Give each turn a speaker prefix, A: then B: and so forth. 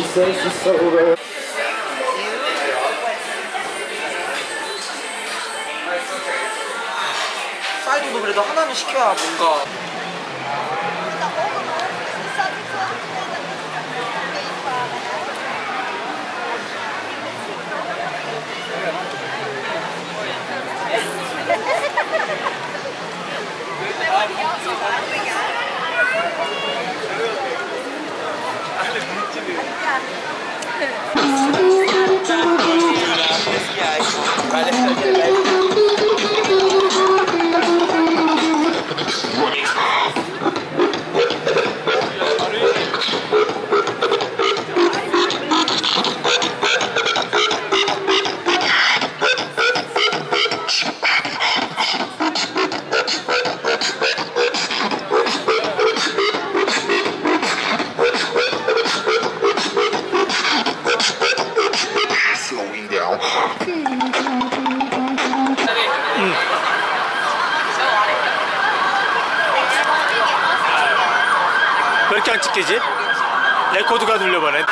A: says she's sober.
B: 사이드도 그래도 하나는 시켜야 뭔가
C: Vale, 이렇게 안 찍히지? 레코드가 눌려버네